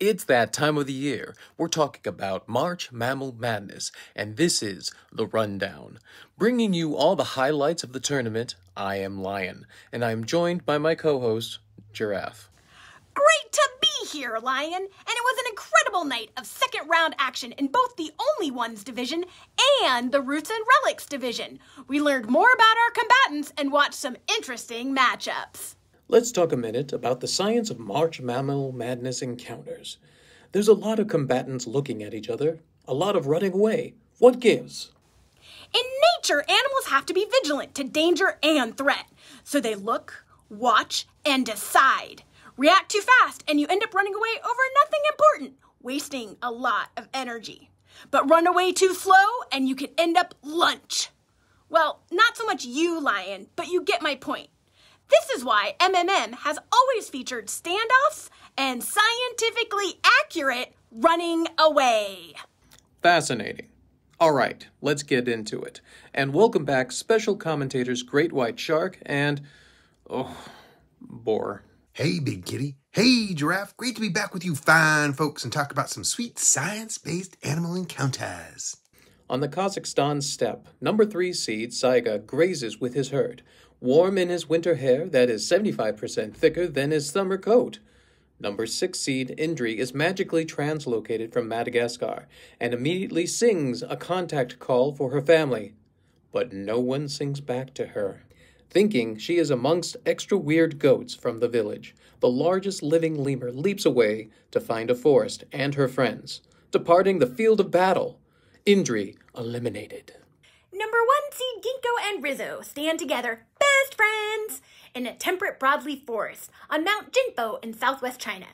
It's that time of the year. We're talking about March Mammal Madness, and this is The Rundown. Bringing you all the highlights of the tournament, I am Lion, and I am joined by my co host, Giraffe. Great to be here, Lion! And it was an incredible night of second round action in both the Only Ones division and the Roots and Relicts division. We learned more about our combatants and watched some interesting matchups. Let's talk a minute about the science of March Mammal Madness encounters. There's a lot of combatants looking at each other, a lot of running away. What gives? In nature, animals have to be vigilant to danger and threat. So they look, watch, and decide. React too fast, and you end up running away over nothing important, wasting a lot of energy. But run away too slow, and you can end up lunch. Well, not so much you, lion, but you get my point. This is why MMM has always featured standoffs and scientifically accurate running away. Fascinating. All right, let's get into it. And welcome back, special commentators Great White Shark and. Oh, Boar. Hey, Big Kitty. Hey, Giraffe. Great to be back with you fine folks and talk about some sweet science based animal encounters. On the Kazakhstan steppe, number three seed Saiga grazes with his herd, warm in his winter hair that is 75% thicker than his summer coat. Number 6 seed Indri is magically translocated from Madagascar and immediately sings a contact call for her family. But no one sings back to her. Thinking she is amongst extra weird goats from the village, the largest living lemur leaps away to find a forest and her friends, departing the field of battle. Indri eliminated. Number one seed Ginkgo and Rizzo stand together, friends, in a temperate broadleaf forest on Mount Jinfo in southwest China.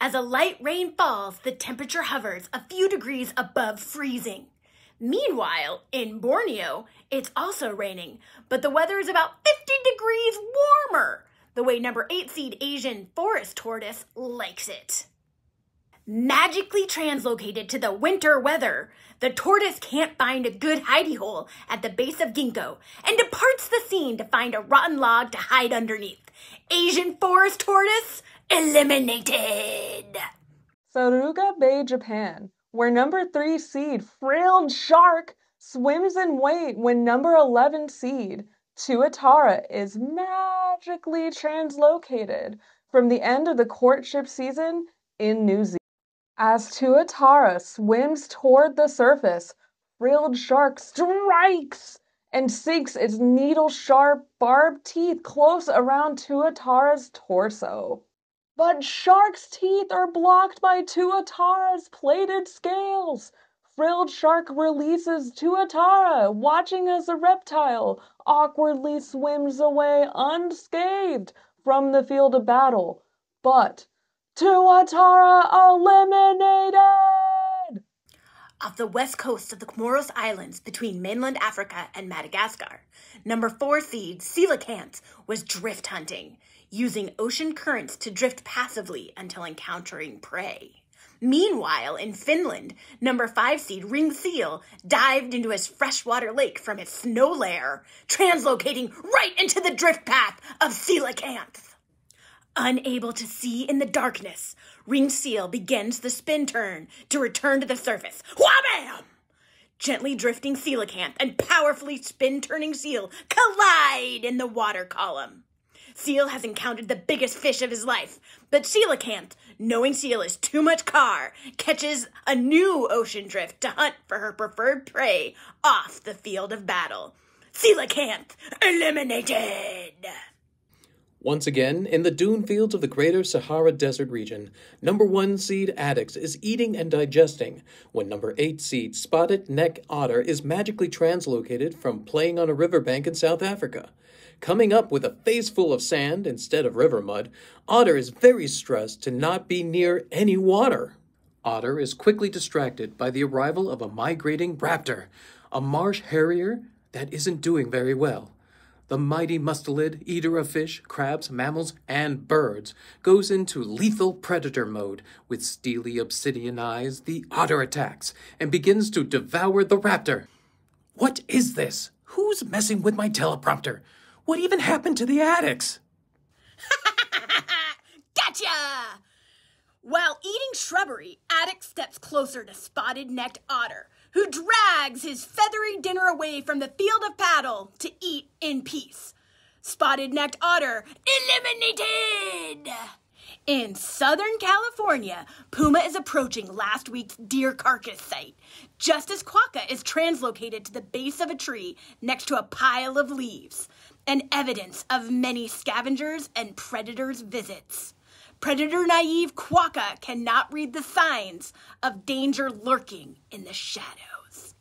As a light rain falls, the temperature hovers a few degrees above freezing. Meanwhile, in Borneo, it's also raining, but the weather is about 50 degrees warmer, the way number 8 seed Asian forest tortoise likes it. Magically translocated to the winter weather, the tortoise can't find a good hidey hole at the base of ginkgo and departs the scene to find a rotten log to hide underneath. Asian forest tortoise eliminated. Suruga Bay, Japan, where number 3 seed Frilled Shark swims in wait when number 11 seed Tuatara is magically translocated from the end of the courtship season in New Zealand. As Tuatara swims toward the surface, Frilled Shark strikes and sinks its needle-sharp barbed teeth close around Tuatara's torso. But Shark's teeth are blocked by Tuatara's plated scales. Frilled Shark releases Tuatara, watching as the reptile awkwardly swims away unscathed from the field of battle. But Tuatara eliminated! Off the west coast of the Comoros Islands between mainland Africa and Madagascar, number four seed Coelacanth was drift hunting, using ocean currents to drift passively until encountering prey. Meanwhile, in Finland, number five seed Ring Seal dived into his freshwater lake from his snow lair, translocating right into the drift path of Coelacanth. Unable to see in the darkness, Ring Seal begins the spin turn to return to the surface. Whabam! Gently drifting coelacanth and powerfully spin turning seal collide in the water column. Seal has encountered the biggest fish of his life, but coelacanth, knowing Seal is too much car, catches a new ocean drift to hunt for her preferred prey off the field of battle. Coelacanth eliminated! Once again, in the dune fields of the Greater Sahara Desert region, number 1 seed Addax is eating and digesting when number 8 seed Spotted Neck Otter is magically translocated from playing on a riverbank in South Africa. Coming up with a face full of sand instead of river mud, Otter is very stressed to not be near any water. Otter is quickly distracted by the arrival of a migrating raptor, a marsh harrier that isn't doing very well. The mighty mustelid, eater of fish, crabs, mammals, and birds, goes into lethal predator mode. With steely obsidian eyes, the otter attacks and begins to devour the raptor. What is this? Who's messing with my teleprompter? What even happened to the Addax? gotcha! While eating shrubbery, Addax steps closer to spotted necked otter, who drags his feathery dinner away from the field of paddle to eat in peace. Spotted necked otter eliminated! In Southern California, Puma is approaching last week's deer carcass site, just as Quokka is translocated to the base of a tree next to a pile of leaves, an evidence of many scavengers and predators' visits. Predator naive Quokka cannot read the signs of danger lurking in the shadows.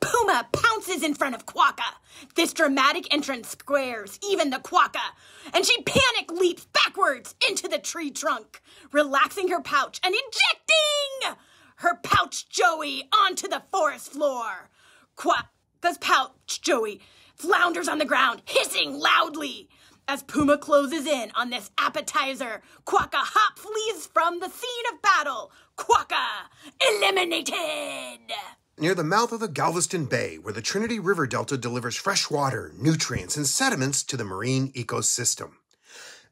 Puma pounces in front of Quokka. This dramatic entrance squares even the Quokka, and she panic leaps backwards into the tree trunk, relaxing her pouch and injecting her pouch Joey onto the forest floor. Quokka's pouch Joey flounders on the ground, hissing loudly. As Puma closes in on this appetizer, Quokka hop flees from the scene of battle. Quokka eliminated! Near the mouth of the Galveston Bay, where the Trinity River Delta delivers fresh water, nutrients, and sediments to the marine ecosystem.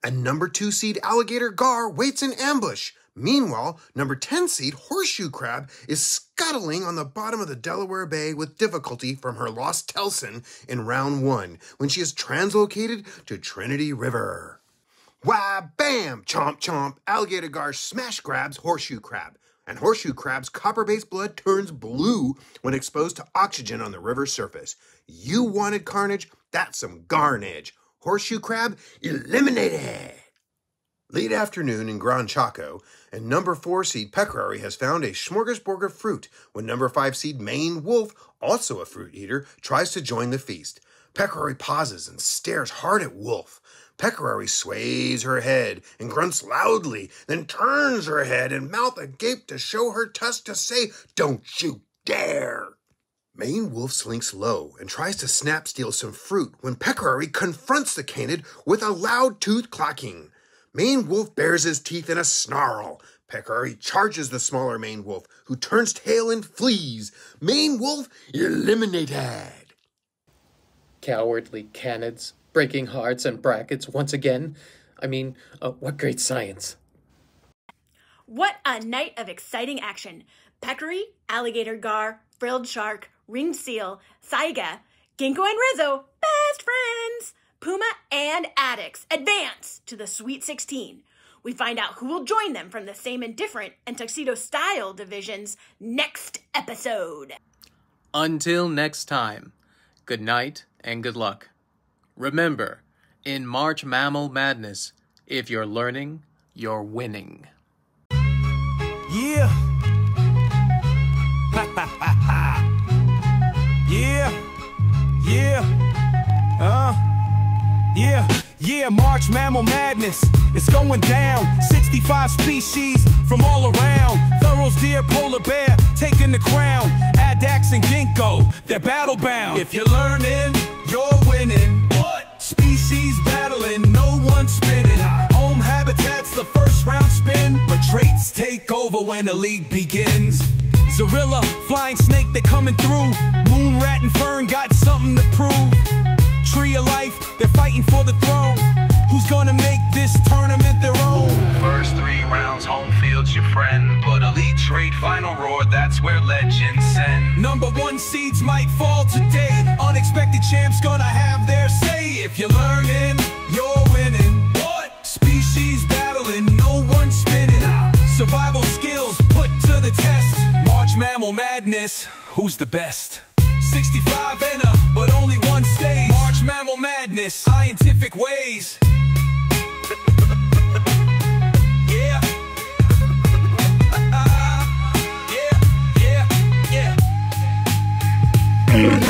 A number two seed alligator gar waits in ambush, Meanwhile, number 10 seed Horseshoe Crab is scuttling on the bottom of the Delaware Bay with difficulty from her lost Telson in round one when she is translocated to Trinity River. Why, bam! Chomp chomp! Alligator gar smash grabs Horseshoe Crab, and Horseshoe Crab's copper based blood turns blue when exposed to oxygen on the river surface. You wanted carnage? That's some garnage. Horseshoe Crab eliminated! Late afternoon in Gran Chaco, and number 4 seed Peccary has found a smorgasbord of fruit when number 5 seed Maned Wolf, also a fruit eater, tries to join the feast. Peccary pauses and stares hard at Wolf. Peccary sways her head and grunts loudly, then turns her head and mouth agape to show her tusk to say, Don't you dare! Maned Wolf slinks low and tries to snap steal some fruit when Peccary confronts the canid with a loud tooth clacking. Maned Wolf bares his teeth in a snarl. Peccary charges the smaller Maned Wolf, who turns tail and flees. Maned Wolf eliminated. Cowardly canids, breaking hearts and brackets once again. I mean, uh, what great science. What a night of exciting action. Peccary, alligator gar, frilled shark, ringed seal, saiga, ginkgo and Rizzo, best friends. Puma and Addax advance to the Sweet 16. We find out who will join them from the same and different and tuxedo style divisions next episode. Until next time, good night and good luck. Remember, in March Mammal Madness, if you're learning, you're winning. March Mammal Madness. It's going down. 65 species from all around. Thorold's deer, polar bear, taking the crown. Addax and Ginkgo, they're battle bound. If you're learning, you're winning. What? Species battling, no one spinning. Home habitats, the first round spin. But traits take over when the league begins. Zorilla, flying snake, they're coming through. Moon rat and fern got something to prove tree of life, they're fighting for the throne. Who's gonna make this tournament their own? First three rounds, home field's your friend. But elite trade final roar, that's where legends send. Number one seeds might fall today. Unexpected champs gonna have their say. If you're learning, you're winning. What? Species battling, no one spinning. Survival skills put to the test. March mammal madness, who's the best? 65 and up, madness, scientific ways. yeah. yeah, yeah, yeah.